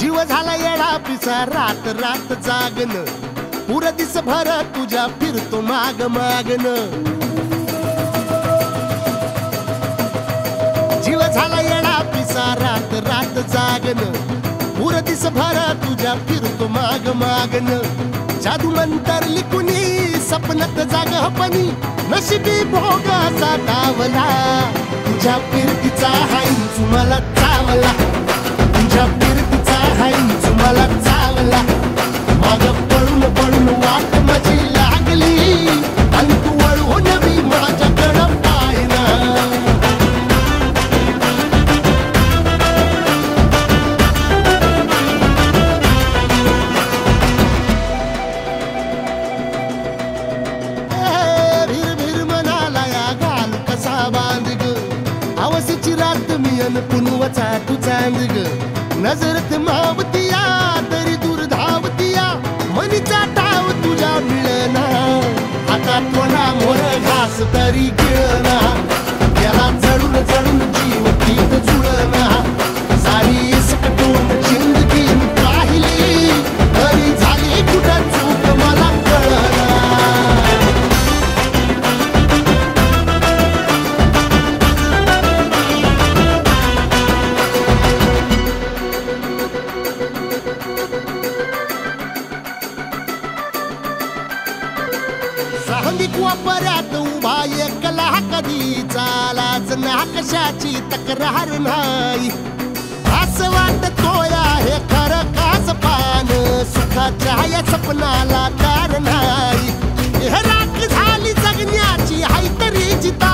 जीव झाला येडा पिसा रात रात जागन. पुर दिस भर तुझ्या फिरतो माग मागन. जीव झाला येडा पिसा रात रात जागन. पुर दिस भर तुझ्या फिरतो माग मागन. जादू मंतर लिकुनी सपनात जाग हपनी. नशिबी भोगाचा डावला तुझ्या फिरतीचा हाई मला चावला. तुझ्या फिर हाईच मला चावला माग पळून पळून वाट माझी लागली आणि तू वळून मी माझ्याकडं पाहिना भीर भीर मनाला या घाल कसा बांध ग आवसीची रात मी अन पुनवचा तू चांद ग नजरत मावतिया तरी दूर धावतिया मनीचा टाव तुझ्या मिळना. आता थोडा मोर घास तरी गिळना. सांगिक वापऱ्यात उभा एकला कधी चालाच ना कशाची तक्रार नाही. असं वाटतोय हे खरं काच पान. सुखाच्या या सपनाला कार नाही. हे राख झाली जगण्याची हाय तरी जिता.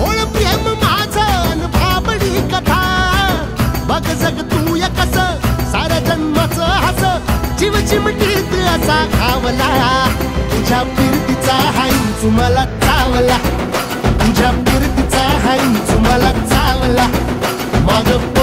ओळ प्रेम माझं भाबडी कथा. बघ जग तू या कस साऱ्या जन्माचं हस. जीव चिमटीत असा खावला तुझ्या फिरतीचा हाईच मला चावला तुझ्या फिरतीचा हाईच मला चावला माझं